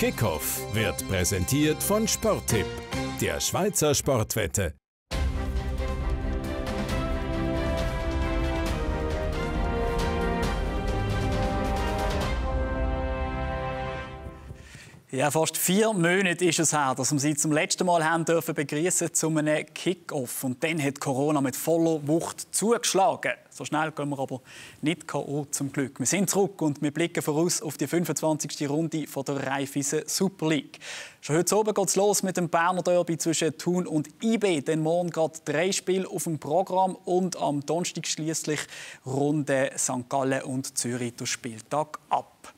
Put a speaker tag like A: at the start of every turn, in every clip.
A: Kickoff wird präsentiert von Sporttipp, der Schweizer Sportwette.
B: Ja, fast vier Monate ist es her, dass wir sie zum letzten Mal haben dürfen begrüßen zu einem Kick-Off. Und dann hat Corona mit voller Wucht zugeschlagen. So schnell gehen wir aber nicht K.O. zum Glück. Wir sind zurück und wir blicken voraus auf die 25. Runde von der Raiffeisen Super League. Schon heute Abend geht es los mit dem Berner Derby zwischen Thun und IB. Dann morgen geht drei Spiele auf dem Programm und am Donnerstag schließlich Runde St. Gallen und Zürich der Spieltag ab.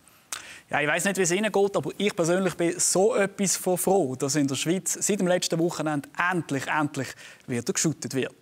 B: Ja, ich weiß nicht, wie es Ihnen geht, aber ich persönlich bin so etwas von froh, dass in der Schweiz seit dem letzten Wochenende endlich, endlich wieder geschootet wird.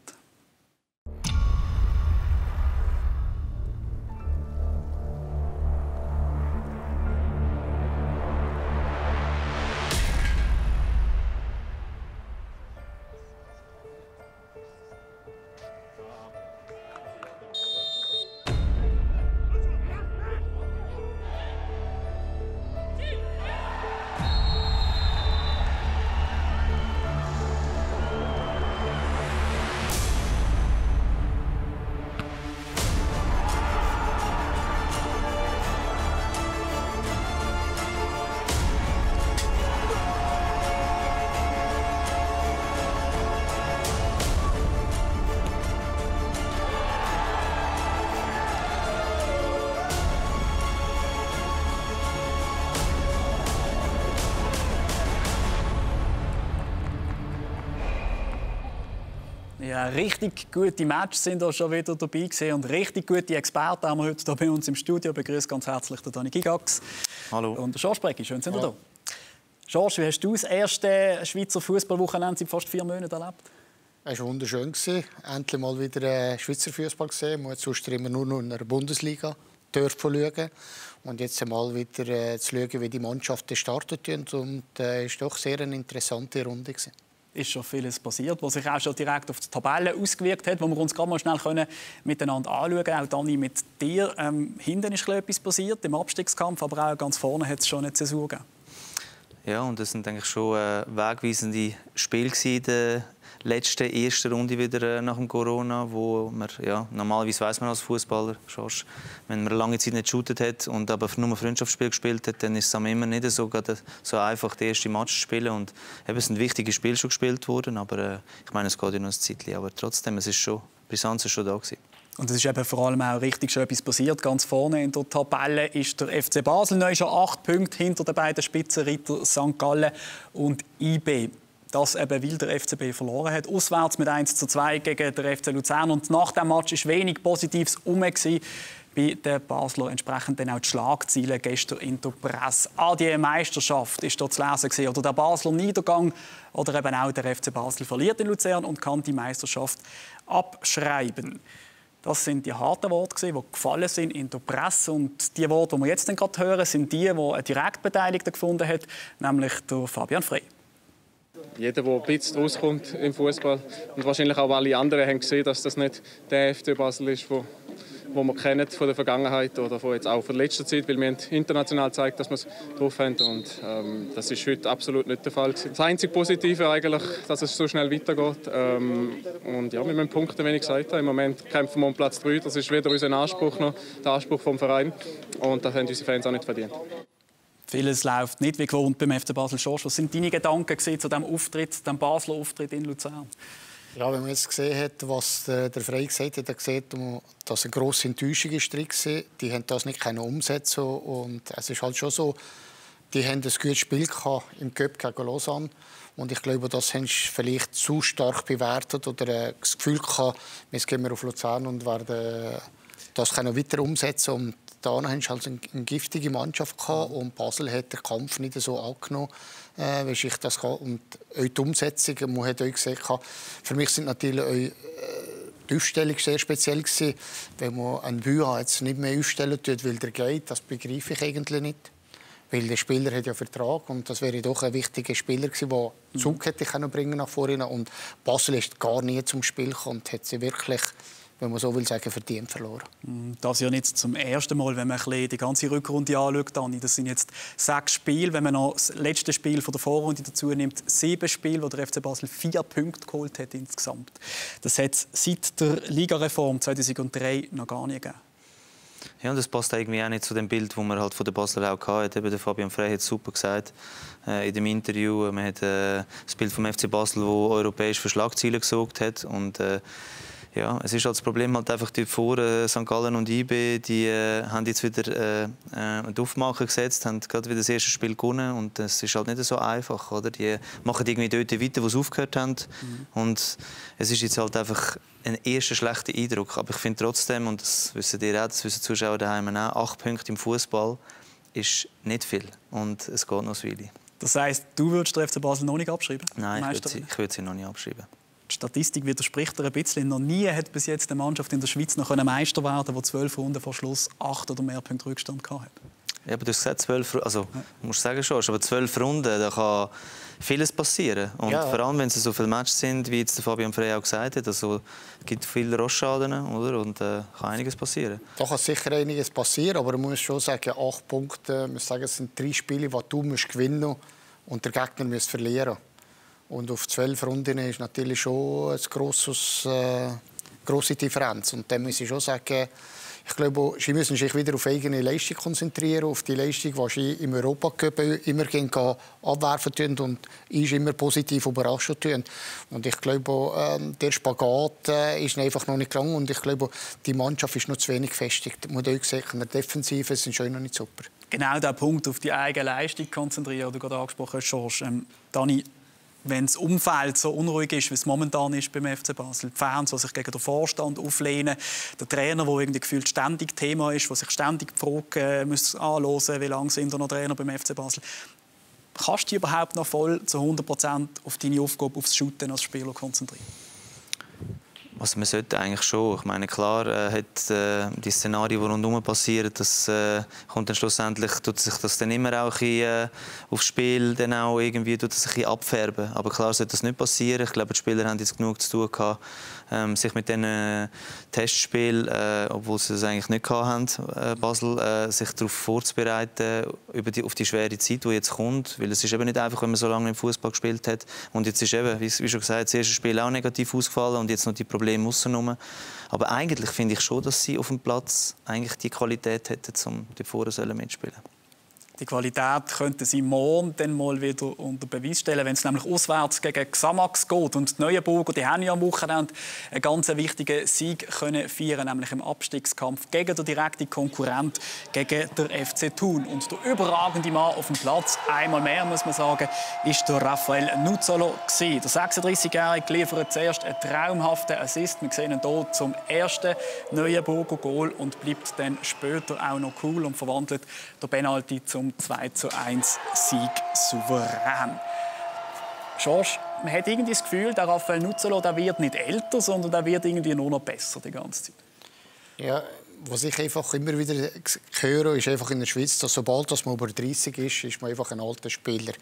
B: Ja, richtig gute Matches sind da schon wieder dabei gewesen und richtig gute Experten haben wir heute hier bei uns im Studio. Begrüße ganz herzlich den Dani Gigax.
C: Hallo.
B: Und George Brecki, schön sind Sie da. George, wie hast du das erste Schweizer Fußballwochenende seit fast vier Monaten erlebt?
D: Es war wunderschön. Endlich mal wieder äh, Schweizer Fußball gesehen. Man hat sonst immer nur in der Bundesliga schauen. Und jetzt einmal wieder äh, zu schauen, wie die Mannschaften starten. Und es äh, war doch sehr eine interessante Runde. Gewesen
B: ist schon vieles passiert, was sich auch schon direkt auf die Tabelle ausgewirkt hat, wo wir uns gerade mal schnell können miteinander anschauen können. Auch Dani, mit dir. Ähm, hinten ist etwas passiert, im Abstiegskampf, aber auch ganz vorne hat es schon eine Zäsur gegeben.
C: Ja, und das sind eigentlich schon äh, wegweisende Spiele in der letzten ersten Runde wieder äh, nach dem Corona, wo man ja normalerweise weiß man als Fußballer, wenn man lange Zeit nicht shootet hat und aber nur Freundschaftsspiel gespielt hat, dann ist es immer nicht so, so einfach, die erste Match zu spielen und eben, es sind wichtige Spiele schon gespielt worden, aber äh, ich meine, es geht ja noch ein Zeitchen, aber trotzdem, es ist schon, Brisanz ist schon da gewesen.
B: Und es ist eben vor allem auch richtig schon etwas passiert. Ganz vorne in der Tabelle ist der FC Basel neu schon acht Punkte hinter den beiden Spitzenritter St. Gallen und IB dass eben weil der FCB verloren hat. Auswärts mit 1 zu 2 gegen den FC Luzern. Und nach dem Match war wenig Positives um bei den Basler entsprechend dann auch die Schlagziele gestern in der Presse. An die Meisterschaft ist dort zu lesen gewesen. oder der Basler Niedergang oder eben auch der FC Basel verliert in Luzern und kann die Meisterschaft abschreiben. Das sind die harten Worte, die gefallen sind in der Presse. Und die Worte, die wir jetzt gerade hören, sind die, die ein Direktbeteiligter gefunden hat, nämlich der Fabian Frey.
E: Jeder, der ein bisschen rauskommt im Fußball und wahrscheinlich auch alle anderen haben gesehen, dass das nicht der FC Basel ist, wo, wo wir kennen von der Vergangenheit oder von jetzt auch von letzter Zeit, weil wir international gezeigt, dass wir es drauf haben und ähm, das ist heute absolut nicht der Fall Das einzige Positive eigentlich, dass es so schnell weitergeht ähm, und ja, mit den Punkten, wie ich gesagt habe, im Moment kämpfen wir um Platz 3, das ist weder unser Anspruch noch der Anspruch vom Verein und das haben unsere Fans auch nicht verdient.
B: Vieles läuft nicht wie gewohnt beim FC Basel Schorsch. Was sind deine Gedanken zu diesem Auftritt, dem Basler Auftritt in Luzern?
D: Ja, wenn man jetzt gesehen hat, was der, Frey gesagt hat, hat er gesagt, dass eine grosse Enttäuschung ist drin war. Die haben das nicht umsetzen und es ist halt schon so, die haben ein gutes Spiel im Cup gegen Lausanne. Und ich glaube, das haben sie vielleicht zu stark bewertet oder das Gefühl gehabt, jetzt gehen wir auf Luzern und werden das weiter umsetzen. Und da haben sie halt eine, eine giftige Mannschaft gehabt und Basel hat den Kampf nicht so angenommen, äh, wie ich das kann. Und auch die Umsetzung, man hat euch gesagt, für mich sind natürlich auch, äh, die Aufstellung sehr speziell gewesen. Wenn man einen Büha jetzt nicht mehr aufstellen tut, weil der geht, das begreife ich eigentlich nicht. Weil der Spieler hat ja Vertrag und das wäre doch ein wichtiger Spieler gewesen, der mhm. Zug hätte können bringen nach vorne. Und Basel ist gar nie zum Spiel gekommen und hat sie wirklich wenn man so will sagen, verdient verloren.
B: Mm, das ist ja nicht zum ersten Mal, wenn man die ganze Rückrunde anschaut. Das sind jetzt sechs Spiele. Wenn man noch das letzte Spiel von der Vorrunde dazu nimmt, sieben Spiele, wo der FC Basel vier Punkte geholt hat insgesamt. Das hat es seit der Ligareform 2003 noch gar nicht gegeben.
C: Ja, und das passt irgendwie auch nicht zu dem Bild, das man halt von der Basler auch hatte. der Fabian Frey hat es super gesagt äh, in dem Interview. Man hat äh, das Bild vom FC Basel, das europäisch für Schlagzeilen gesorgt hat. Und, äh, ja, es ist halt das Problem halt einfach die vor äh, St. Gallen und IB, die äh, haben jetzt wieder äh, äh, die Aufmacher gesetzt, haben gerade wieder das erste Spiel gewonnen und das ist halt nicht so einfach, oder? Die machen irgendwie dort weiter, wo sie aufgehört haben mhm. und es ist jetzt halt einfach ein erster schlechter Eindruck, aber ich finde trotzdem und das wissen ihr auch, das wissen die Zuschauer daheim auch, acht Punkte im Fußball ist nicht viel und es geht noch eine Weile.
B: Das heisst, du würdest den FC Basel noch nicht abschreiben?
C: Nein, ich würde sie, würd sie noch nicht abschreiben.
B: Die Statistik widerspricht er ein bisschen. Noch nie hat bis jetzt eine Mannschaft in der Schweiz noch Meister werden die zwölf Runden vor Schluss acht oder mehr Punkte Rückstand hatte.
C: Ja, aber du hast gesagt, zwölf, also ja. musst sagen schon, aber zwölf Runden, da kann vieles passieren. Und ja. vor allem, wenn es so viele Matches sind, wie jetzt Fabian Frey auch gesagt hat, also gibt viele Rostschaden, oder? Und äh, kann einiges passieren.
D: Da kann sicher einiges passieren, aber man muss schon sagen, acht Punkte, man sagen, es sind drei Spiele, die du musst gewinnen musst und der Gegner muss verlieren. Und auf zwölf Runden ist natürlich schon eine grosses, äh, grosse Differenz. Und dann muss ich schon sagen, ich glaube, sie müssen sich wieder auf eigene Leistung konzentrieren, auf die Leistung, die sie im Europacup immer abwerfen tun und ist immer positiv überraschen tun. Und ich glaube, äh, der Spagat äh, ist einfach noch nicht gelangt und ich glaube, die Mannschaft ist noch zu wenig hat auch gesagt, in der Defensive sind schon noch nicht super.
B: Genau der Punkt, auf die eigene Leistung konzentrieren, du gerade angesprochen hast, George. Ähm, Dani, wenn das Umfeld so unruhig ist, wie es momentan ist beim FC Basel, die Fans, die sich gegen den Vorstand auflehnen, der Trainer, der irgendwie gefühlt ständig Thema ist, der sich ständig die Frage äh, muss anhören wie lange sind noch Trainer beim FC Basel. Kannst du dich überhaupt noch voll zu 100% auf deine Aufgabe, aufs Shooten als Spieler konzentrieren?
C: Also man sollte eigentlich schon. Ich meine, klar äh, hat äh, die Szenarien, die rundherum passieren, das äh, kommt dann schlussendlich, tut sich das dann immer auch bisschen, äh, aufs Spiel dann auch irgendwie tut das ein bisschen abfärben. Aber klar sollte das nicht passieren. Ich glaube, die Spieler haben jetzt genug zu tun gehabt, ähm, sich mit diesen äh, Testspielen, äh, obwohl sie das eigentlich nicht hatten, äh, Basel, äh, sich darauf vorzubereiten über die, auf die schwere Zeit, die jetzt kommt. Weil es ist eben nicht einfach, wenn man so lange im Fußball gespielt hat. Und jetzt ist eben, wie, wie schon gesagt, das erste Spiel auch negativ ausgefallen und jetzt noch die Probleme außenrum. Aber eigentlich finde ich schon, dass sie auf dem Platz eigentlich die Qualität hätten, um die Vorne mitspielen sollen.
B: Die Qualität könnte sie morgen dann mal wieder unter Beweis stellen, wenn es nämlich auswärts gegen Xamax geht. Und die Neuenburger die haben ja am Wochenende einen ganz wichtigen Sieg können feiern, nämlich im Abstiegskampf gegen den direkten Konkurrent, gegen den FC Thun. Und der überragende Mann auf dem Platz, einmal mehr muss man sagen, ist der Raphael Nuzzolo Der 36-Jährige liefert zuerst einen traumhaften Assist. Wir sehen ihn hier zum ersten Neuenburger Goal und bleibt dann später auch noch cool und verwandelt der Penalty zum 2 zu 1 Sieg souverän. George, man hat irgendwie das Gefühl, der Raphael Nuzzolo der wird nicht älter, sondern der wird irgendwie nur noch besser die ganze Zeit.
D: Ja, was ich einfach immer wieder höre, ist einfach in der Schweiz, dass sobald man über 30 ist, ist man einfach ein alter Spieler.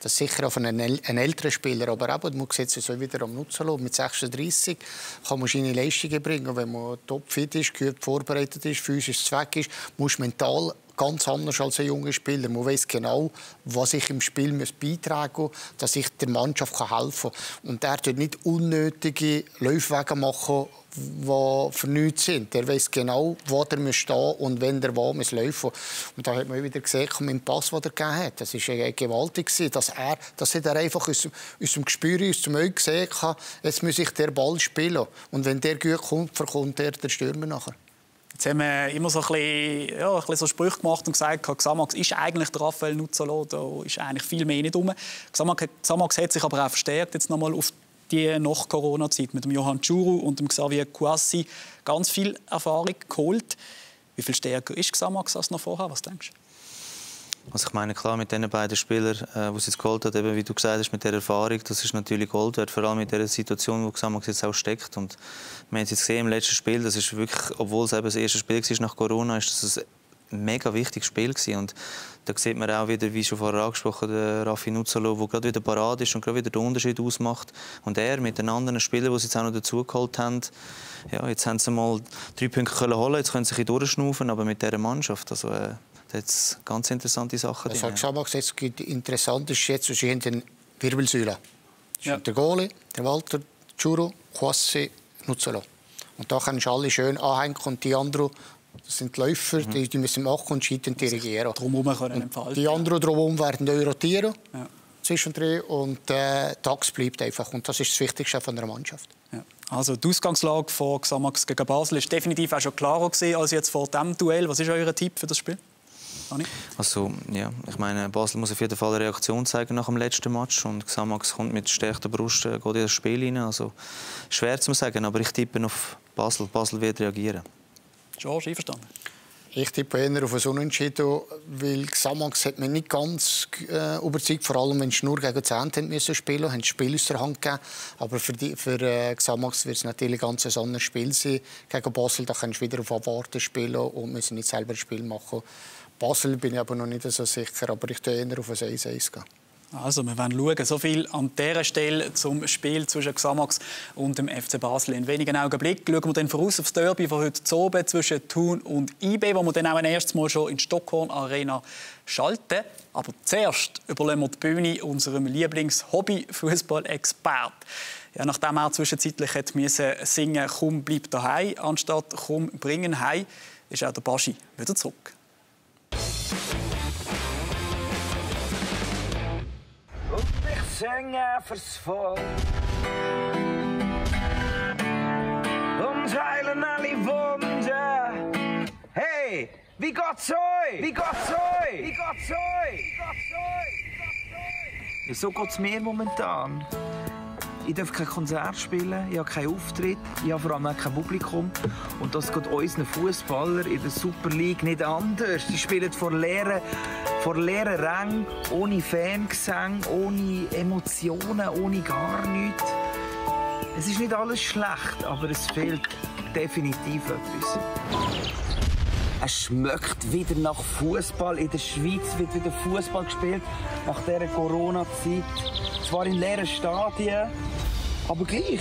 D: Das ist sicher auf einen, ein älterer Spieler, aber eben, man sieht es wieder am Nutzelo. Mit 36 kann man seine Leistungen bringen. Wenn man topfit ist, gut vorbereitet ist, physisch zweck ist, muss mental ganz anders als ein junger Spieler. Man weiß genau, was ich im Spiel beitragen muss, dass ich der Mannschaft helfen kann. Und er tut nicht unnötige Laufwege machen, die für nichts sind. Er weiß genau, wo er stehen muss und wenn er wo muss laufen Und da hat man wieder gesehen, mit dem Pass, den er gegeben hat. Das war gewaltig, dass er, das hat er einfach aus, aus dem Gespür, aus dem Auge gesehen, jetzt muss ich den Ball spielen. Und wenn der gut kommt, verkommt er der Stürmer nachher.
B: Jetzt haben wir immer so ein bisschen, ja, ein bisschen so Sprüche gemacht und gesagt, Xamax ist eigentlich der Raphael Nuzzolo, da ist eigentlich viel mehr nicht rum. Xamax, hat sich aber auch verstärkt jetzt nochmal auf die nach Corona-Zeit mit dem Johann Churu und dem Xavier Kouassi ganz viel Erfahrung geholt. Wie viel stärker ist Xamax als noch vorher? Was denkst du?
C: Also ich meine, klar, mit den beiden Spielern, äh, die sie jetzt geholt hat, eben, wie du gesagt hast, mit der Erfahrung, das ist natürlich Gold wert, vor allem in der Situation, wo Xamax jetzt auch steckt. Und wir haben es jetzt gesehen im letzten Spiel, das ist wirklich, obwohl es eben das erste Spiel war nach Corona, ist das ein mega wichtiges Spiel gewesen. und da sieht man auch wieder, wie schon vorher angesprochen, der Raffi Nuzzolo, der gerade wieder parat ist und gerade wieder den Unterschied ausmacht. Und er mit den anderen Spielern, die sie jetzt auch noch dazugeholt haben, ja, jetzt haben sie mal drei Punkte holen, jetzt können sie sich durchschnaufen, aber mit dieser Mannschaft, also äh, da hat ganz interessante Sachen
D: drin. Das hat gesagt, interessant ist jetzt, sie haben den Wirbelsäule. Ja. Der Goalie, der Walter, Churo, Quassi, Nuzzolo. Und da kannst du alle schön anhängen und die anderen das sind die Läufer, mhm. die, die müssen machen und Scheiten dirigieren.
B: Drumherum können entfalten.
D: Die anderen drumherum werden rotieren. Ja. Zwischendrin und äh, der Tax bleibt einfach. Und das ist das Wichtigste von der Mannschaft.
B: Ja. Also die Ausgangslage von Xamax gegen Basel ist definitiv auch schon klarer gewesen als jetzt vor diesem Duell. Was ist euer Tipp für das Spiel?
C: Also, ja, ich meine, Basel muss auf jeden Fall eine Reaktion zeigen nach dem letzten Match und Xamax kommt mit stärkter Brust äh, geht in das Spiel rein. Also, schwer zu sagen, aber ich tippe auf Basel. Basel wird reagieren.
B: George, einverstanden?
D: Ich tippe eher auf ein Unentschieden, weil Xamax hat mich nicht ganz äh, überzeugt, vor allem wenn sie nur gegen Zehnt müssen spielen, haben das Spiel aus der Hand gegeben. Aber für, die, für äh, Xamax wird es natürlich ganz ein anderes Spiel sein. Gegen Basel da kannst du wieder auf Erwarten spielen und müssen nicht selber ein Spiel machen. Basel bin ich aber noch nicht so sicher, aber ich gehe eher auf ein 1-1 gehen.
B: Also, wir werden schauen. So viel an dieser Stelle zum Spiel zwischen Xamax und dem FC Basel. In wenigen Augenblicken schauen wir dann voraus aufs Derby von heute Abend zwischen Thun und IB, wo wir dann auch ein erstes Mal schon in Stockholm Arena schalten. Aber zuerst überlassen wir die Bühne unserem Lieblings-Hobby-Fußball-Expert. Ja, nachdem er zwischenzeitlich hat müssen singen «Komm, bleib daheim» anstatt «Komm, bringen heim», ist auch der Baschi wieder zurück.
F: Zingen fürs Volk. Und heilen alle Wunden. Hey, wie geht's euch? Wie geht's euch? Wie geht's euch? Wie geht's euch? So geht's mir momentan. Ich darf kein Konzert spielen, ich habe keinen Auftritt, ich habe vor allem kein Publikum. Und das geht unseren Fußballern in der Super League nicht anders. Sie spielen vor leeren, vor leeren Rängen, ohne Fangesang, ohne Emotionen, ohne gar nichts. Es ist nicht alles schlecht, aber es fehlt definitiv etwas. Es schmeckt wieder nach Fußball. In der Schweiz wird wieder Fußball gespielt nach dieser Corona-Zeit. Zwar in leeren Stadien, aber gleich.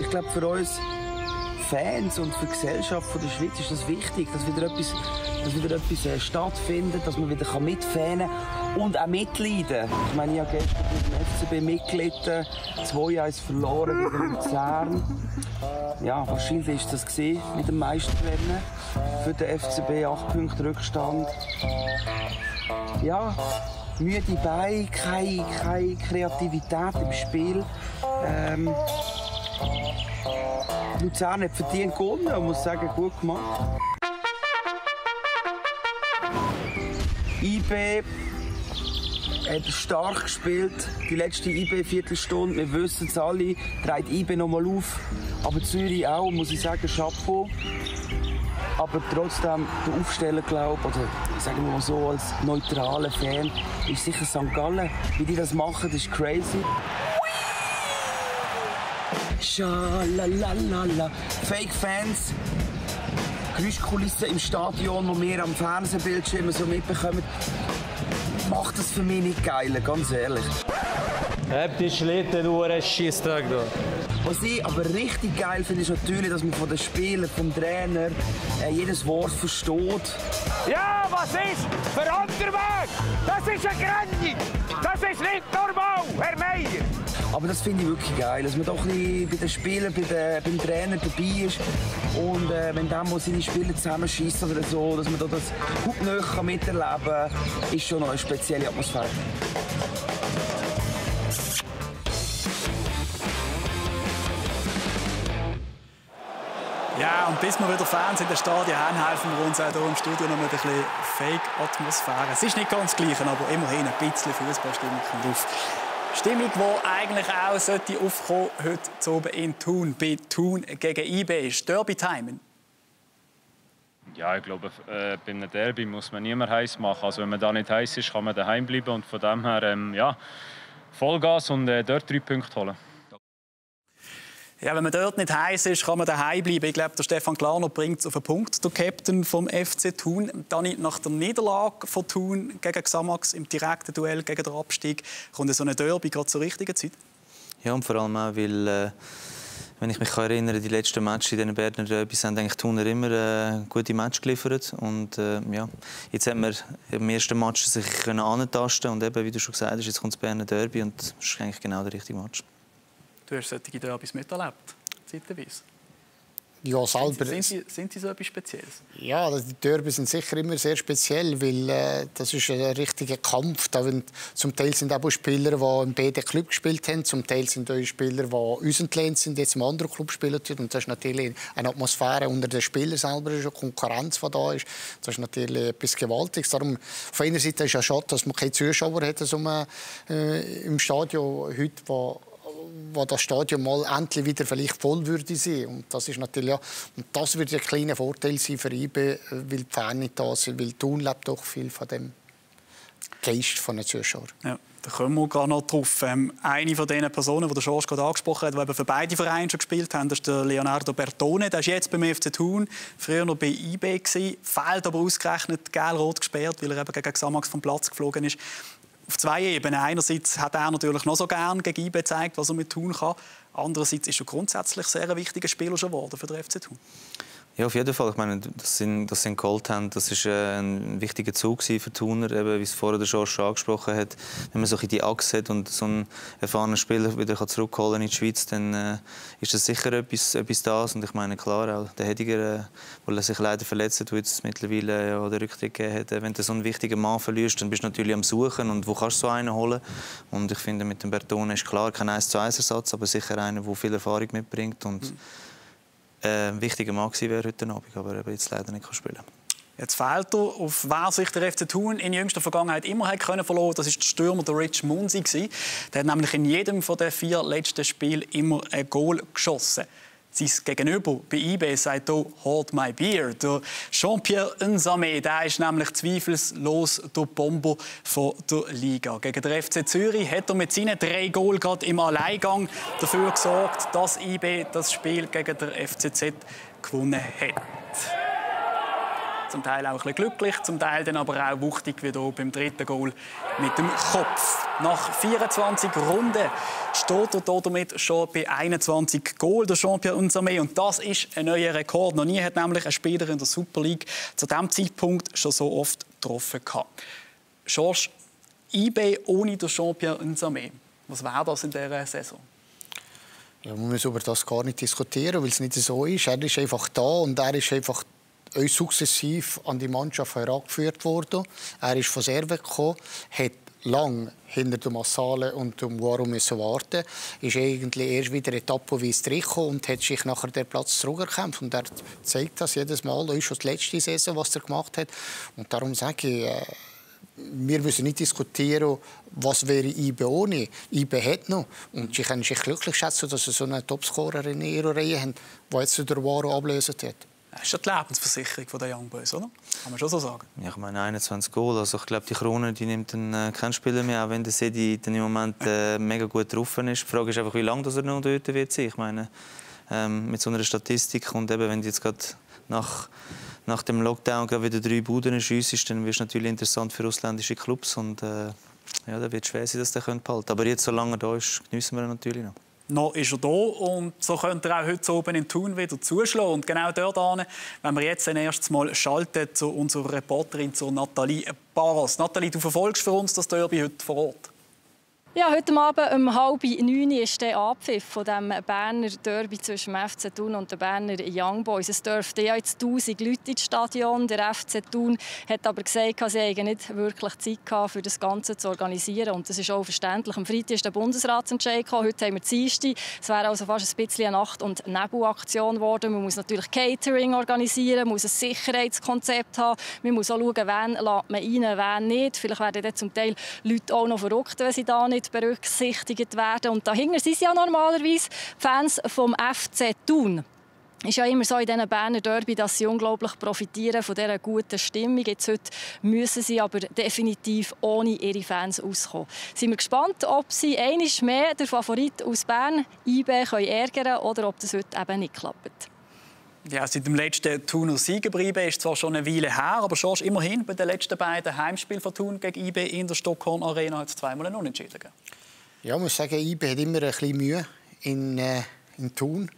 F: Ich glaube, für uns Fans und für die Gesellschaft von der Schweiz ist das wichtig, dass wieder etwas, dass wieder etwas äh, stattfindet, dass man wieder mitfanen kann und auch mitleiden. Ich meine, ich habe gestern mit dem FCB mitgelitten, 2-1 verloren gegen Luzern. Ja, wahrscheinlich war das mit dem Meisterrennen für den FCB, 8 Punkte Rückstand. Ja, müde Beine, keine, keine Kreativität im Spiel. Ähm, Luzern hat verdient gewonnen und muss sagen, gut gemacht. IB hat stark gespielt, die letzte IB-Viertelstunde. Wir wissen es alle, trägt IB noch mal auf. Aber Zürich auch, muss ich sagen, Chapeau. Aber trotzdem, der Aufsteller, glaube oder sagen wir mal so, als neutraler Fan, ist sicher St. Gallen. Wie die das machen, das ist crazy. Schalalalala. Fake-Fans. Geräuschkulissen im Stadion, wo wir am Fernsehbildschirm so mitbekommen, macht das für mich nicht geil, ganz ehrlich.
G: Hab die Schlitten, du Scheisstag da.
F: Was ich aber richtig geil finde, ist natürlich, dass man von den Spielern, vom Trainer äh, jedes Wort versteht.
H: Ja, was ist für Unterweg? Das ist eine Grenze. Das ist nicht normal, Herr Meier.
F: Aber das finde ich wirklich geil, dass man doch ein bei den Spielern, bei den, beim Trainer dabei ist. Und äh, wenn der mal seine Spieler zusammenschießt oder so, dass man da das hautnah miterleben kann, ist schon noch eine spezielle Atmosphäre.
B: Ja, und bis wir wieder Fans in den Stadien haben, helfen wir uns auch hier im Studio noch mit ein bisschen Fake-Atmosphäre. Es ist nicht ganz gleich, aber immerhin ein bisschen Fußballstimmung kommt auf. Stimmung, die eigentlich auch sollte aufkommen heute oben in Thun, bei Thun gegen IB, ist Derby-Time.
I: Ja, ich glaube, äh, bei einem Derby muss man niemand heiß machen. Also wenn man da nicht heiß ist, kann man daheim bleiben und von dem her ähm, ja, Vollgas und äh, dort drei Punkte holen.
B: Ja, wenn man dort nicht heiß ist, kann man daheim bleiben. Ich glaube, der Stefan Klarner bringt es auf den Punkt, der Captain vom FC Thun. Dann nach der Niederlage von Thun gegen Xamax im direkten Duell gegen den Abstieg kommt so eine Derby gerade zur richtigen Zeit.
C: Ja, und vor allem auch, weil äh, wenn ich mich erinnere, die letzten Matches in den Berner Derbys haben eigentlich Thuner immer äh, gute Match geliefert und äh, ja, jetzt hat man im ersten Match sich können antasten und eben, wie du schon gesagt hast, jetzt kommt das Berner Derby und das ist eigentlich genau der richtige Match.
B: Du hast solche Derbys miterlebt, zeitweise.
D: Ja, selber.
B: Sind sie, sind sie so etwas Spezielles?
D: Ja, die Derby sind sicher immer sehr speziell, weil äh, das ist ein richtiger Kampf. Da, wenn, zum Teil sind auch Spieler, die im BD Club gespielt haben, zum Teil sind auch Spieler, die uns entlehnt sind, jetzt im anderen Club spielen. Und das ist natürlich eine Atmosphäre unter den Spielern selber, eine Konkurrenz, die da ist. Das ist natürlich etwas Gewaltiges. Darum, auf einer Seite ist es ja schade, dass man keine Zuschauer hat so, äh, im Stadion heute, wo wo das Stadion mal endlich wieder vielleicht voll würde sein. Und das ist natürlich ja, und das wird ein kleiner Vorteil sein für IBE, weil die Fans nicht da sind, weil Thun lebt doch viel von dem Geist von den Zuschauern.
B: Ja. Da kommen wir gerade noch drauf. Ähm, eine von den Personen, die der George gerade angesprochen hat, die für beide Vereine schon gespielt haben, ist der Leonardo Bertone. Der ist jetzt beim FC Thun, früher noch bei IB fehlt aber ausgerechnet gelb-rot gesperrt, weil er eben gegen Xamax vom Platz geflogen ist auf zwei Ebenen. Einerseits hat er natürlich noch so gern gegen gezeigt, was er mit tun kann. Andererseits ist er grundsätzlich sehr ein wichtiger Spieler geworden für den FC Thun.
C: Ja, auf jeden Fall. Ich meine, dass sie, dass sie ihn geholt haben, das ist äh, ein wichtiger Zug für Thuner, eben, wie es vorher schon angesprochen hat. Wenn man so die Achse hat und so einen erfahrenen Spieler wieder zurückholen in die Schweiz, dann äh, ist das sicher etwas, etwas das. Und ich meine, klar, auch der Hediger, äh, weil er sich leider verletzt hat, jetzt mittlerweile ja, den Rücktritt gegeben hat. Äh, wenn du so einen wichtigen Mann verlierst, dann bist du natürlich am Suchen und wo kannst du so einen holen. Und ich finde, mit dem Bertone ist klar kein 1 zu 1 Ersatz, aber sicher einer, der viel Erfahrung mitbringt. Und mhm äh, ein wichtiger Mann gewesen wäre heute Abend, aber jetzt leider nicht spielen.
B: Jetzt fehlt er, auf wer sich der FC Thun in jüngster Vergangenheit immer hat können verloren. Das ist der Stürmer der Rich Munsi Der hat nämlich in jedem von vier letzten Spielen immer ein Goal geschossen. Sein Gegenüber bei IB sagt hier «Hold my beer». Der Jean-Pierre Nsame, der ist nämlich zweifellos der Bomber der Liga. Gegen den FC Zürich hat er mit seinen drei Goal gerade im Alleingang dafür gesorgt, dass IB das Spiel gegen den FCZ gewonnen hat zum Teil auch ein glücklich, zum Teil dann aber auch wuchtig wie hier beim dritten Goal mit dem Kopf. Nach 24 Runden steht er damit schon bei 21 Goal, der Jean-Pierre Unsame. Und das ist ein neuer Rekord. Noch nie hat nämlich ein Spieler in der Super League zu diesem Zeitpunkt schon so oft getroffen. George, IB ohne den Jean-Pierre Unsame, was wäre das in dieser Saison?
D: Ja, man muss über das gar nicht diskutieren, weil es nicht so ist. Er ist einfach da und er ist einfach uns sukzessiv an die Mannschaft herangeführt worden. Er ist von Serve gekommen, hat lang hinter dem Massale und dem Guaro müssen warten ist eigentlich erst wieder etappenweise zurückgekommen und hat sich nachher den Platz zurückgekämpft und er zeigt das jedes Mal, das ist schon die letzte Saison, was er gemacht hat und darum sage ich, äh, wir müssen nicht diskutieren, was wäre IBE ohne. IBE hat noch. Und sie können sich glücklich schätzen, dass sie so einen Topscorer in ihrer Reihe haben, der jetzt der Waro ablösen hat.
B: Das ist ja die Lebensversicherung der Young Boys, oder? Kann man schon so sagen.
C: Ja, ich meine 21 Goal. Also ich glaube, die Krone die nimmt dann äh, kein Spieler mehr, auch wenn der Sedi dann im Moment äh, mega gut drauf ist. Die Frage ist einfach, wie lange er noch dort wird. Ich meine, ähm, mit so einer Statistik und eben, wenn du jetzt gerade nach, nach dem Lockdown wieder drei Buden schiessest, dann wird es natürlich interessant für ausländische Clubs und äh, ja, da wird es schwer sein, dass der behalten. Aber jetzt, solange er da ist, genießen wir ihn natürlich noch
B: noch ist er da und so könnte er auch heute oben in Thun wieder zuschlagen. Und genau dort, wenn wir jetzt ein erstes Mal schalten zu unserer Reporterin, zu Nathalie Barros. Nathalie, du verfolgst für uns das Derby heute vor Ort.
J: Ja, heute Abend um halb neun ist der Abpfiff von dem Berner Derby zwischen dem FC Thun und den Berner Young Boys. Es dürften ja jetzt 1000 Leute ins Stadion. Der FC Thun hat aber gesagt, sie hätten nicht wirklich Zeit gehabt, für das Ganze zu organisieren. Und das ist auch verständlich. Am Freitag ist der Bundesratsentscheid gekommen. Heute haben wir Dienstag. Es wäre also fast ein bisschen eine Nacht- und Nebelaktion geworden. Man muss natürlich Catering organisieren, muss ein Sicherheitskonzept haben. Man muss auch schauen, wen lässt man rein, wen nicht. Vielleicht werden dann zum Teil Leute auch noch verrückt, wenn sie da nicht berücksichtigt werden. Und dahinter sind ja normalerweise Fans vom FC Thun. ist ja immer so in diesen Berner Derby, dass sie unglaublich profitieren von dieser guten Stimmung. Jetzt heute müssen sie aber definitiv ohne ihre Fans auskommen. Sind wir gespannt, ob sie einiges mehr der Favorit aus Bern IB können ärgern oder ob das heute eben nicht klappt.
B: Ja, seit dem letzten Thuner Sieg geblieben ist zwar schon eine Weile her, aber schon immerhin bei den letzten beiden Heimspielen von Thun gegen IB in der Stockholm Arena hat es zweimal einen Unentschieden gegeben.
D: Ja, ich muss sagen, IB hat immer ein bisschen Mühe in, äh, in Thun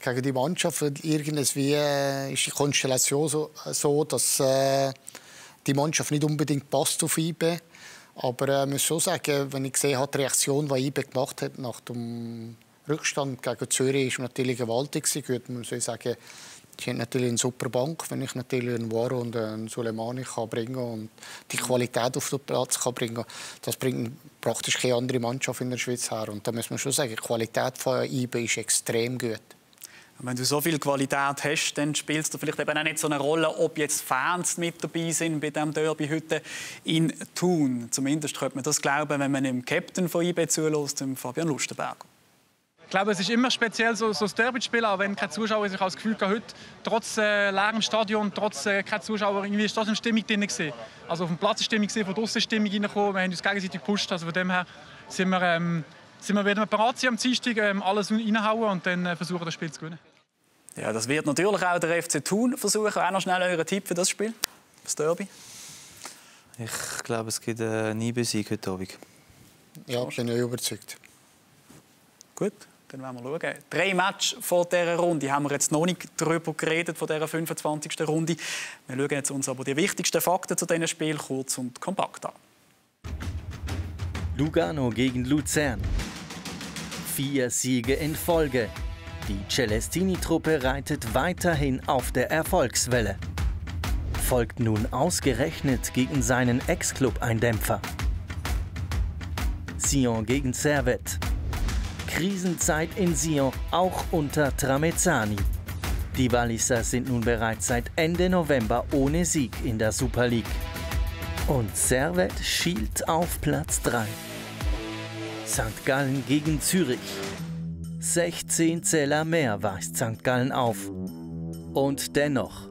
D: gegen die Mannschaft. Irgendwie äh, ist die Konstellation so, so dass äh, die Mannschaft nicht unbedingt passt auf IB. Aber äh, ich muss schon sagen, wenn ich gesehen habe, die Reaktion, die IB gemacht hat nach dem Rückstand gegen Zürich, war natürlich gewaltig. Gut, muss ich sagen, ich habe natürlich eine super Bank, wenn ich natürlich einen Waro und einen Suleimani kann bringen und die Qualität auf den Platz kann bringen. Das bringt praktisch keine andere Mannschaft in der Schweiz her. Und da muss man schon sagen, die Qualität von IB ist extrem gut.
B: Wenn du so viel Qualität hast, dann spielt es vielleicht eben auch nicht so eine Rolle, ob jetzt Fans mit dabei sind bei dem Derby heute in Thun. Zumindest könnte man das glauben, wenn man dem Captain von IB zulässt, Fabian Lustenberger.
K: Ich glaube, es ist immer speziell, so, so das Derby zu spielen, auch wenn keine Zuschauer sind. Ich habe das Gefühl, heute, trotz äh, leerem Stadion, trotz äh, kein Zuschauer, irgendwie ist trotzdem Stimmung drin gewesen. Also auf dem Platz ist Stimmung gesehen, von draußen Stimmung reingekommen. Wir haben uns gegenseitig gepusht. Also von dem her sind wir, ähm, sind wir wieder bereit am Dienstag, ähm, alles reinhauen und dann äh, versuchen, das Spiel zu gewinnen.
B: Ja, das wird natürlich auch der FC Thun versuchen. Auch noch schnell euren Tipp für das Spiel, das Derby.
C: Ich glaube, es gibt einen IB-Sieg heute Abend.
D: Ja, bin ich überzeugt.
B: Gut, dann werden wir schauen. Drei Matches vor dieser Runde haben wir jetzt noch nicht darüber geredet, von dieser 25. Runde. Wir schauen jetzt uns aber die wichtigsten Fakten zu diesem Spiel kurz und kompakt an.
L: Lugano gegen Luzern. Vier Siege in Folge. Die Celestini-Truppe reitet weiterhin auf der Erfolgswelle. Folgt nun ausgerechnet gegen seinen Ex-Club ein Dämpfer. Sion gegen Servet. Krisenzeit in Sion, auch unter Tramezzani. Die Walliser sind nun bereits seit Ende November ohne Sieg in der Super League. Und Servet schielt auf Platz 3. St. Gallen gegen Zürich. 16 Zähler mehr weist St. Gallen auf. Und dennoch,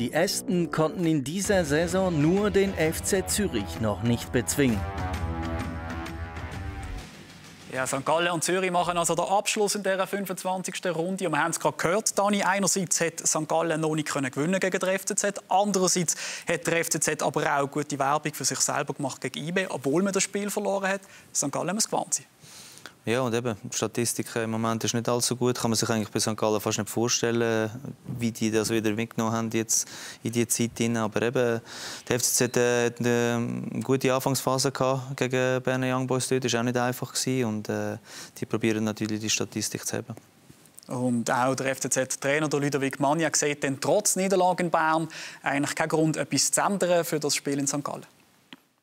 L: die Ästen konnten in dieser Saison nur den FC Zürich noch nicht bezwingen.
B: Ja, St. Gallen und Zürich machen also den Abschluss in dieser 25. Runde. Und wir haben es gerade gehört, Dani. Einerseits hat St. Gallen noch nicht gewinnen gegen den FCZ. Andererseits hat der FCZ aber auch gute Werbung für sich selber gemacht gegen IB, obwohl man das Spiel verloren hat. St. Gallen muss gewarnt sein.
C: Ja, und eben, die Statistik im Moment ist nicht allzu gut. Kann man sich eigentlich bei St. Gallen fast nicht vorstellen, wie die das wieder mitgenommen haben jetzt in die Zeit hinein. Aber eben, der FCZ hat eine gute Anfangsphase gehabt gegen Berner Young Boys dort. Das war auch nicht einfach. Gewesen. Und äh, die probieren natürlich die Statistik zu haben.
B: Und auch der FCZ-Trainer Ludovic Mania sieht dann trotz Niederlage in Bern eigentlich keinen Grund, etwas zu ändern für das Spiel in St. Gallen.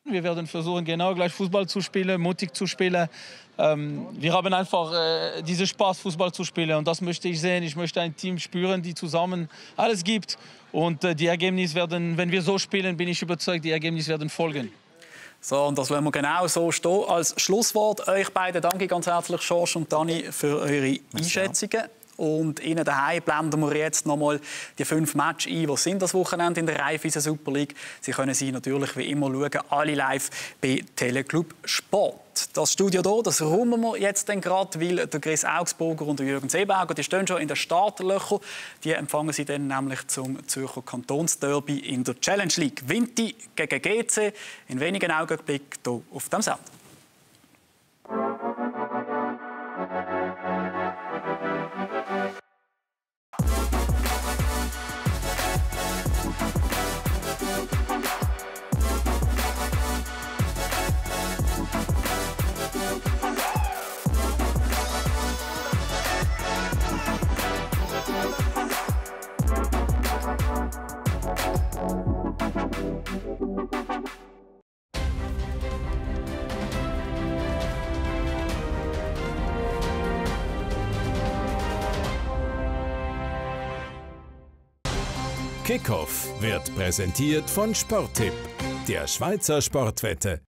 K: Wir werden versuchen, genau gleich Fußball zu spielen, mutig zu spielen. Ähm, wir haben einfach äh, diesen Spaß, Fußball zu spielen. Und das möchte ich sehen. Ich möchte ein Team spüren, die zusammen alles gibt. Und äh, die Ergebnisse werden, wenn wir so spielen, bin ich überzeugt, die Ergebnisse werden folgen.
B: So, und das wollen wir genau so stehen. Als Schlusswort euch beiden danke ganz herzlich, George und Dani, für eure Einschätzungen. Und Ihnen daheim blenden wir jetzt noch mal die fünf Matches ein, die sind das Wochenende in der Raiffeisen Super League. Sie können sie natürlich wie immer schauen, alle live bei Teleclub Sport. Das Studio hier, das räumen wir jetzt gerade, weil der Chris Augsburger und der Jürgen Seeberger, die stehen schon in den Startlöchern. Die empfangen sie dann nämlich zum Zürcher Kantonsderby in der Challenge League. Vinti gegen GC in wenigen Augenblicken hier auf dem Sender. Thank you.
A: Kickoff wird präsentiert von Sporttipp, der Schweizer Sportwette.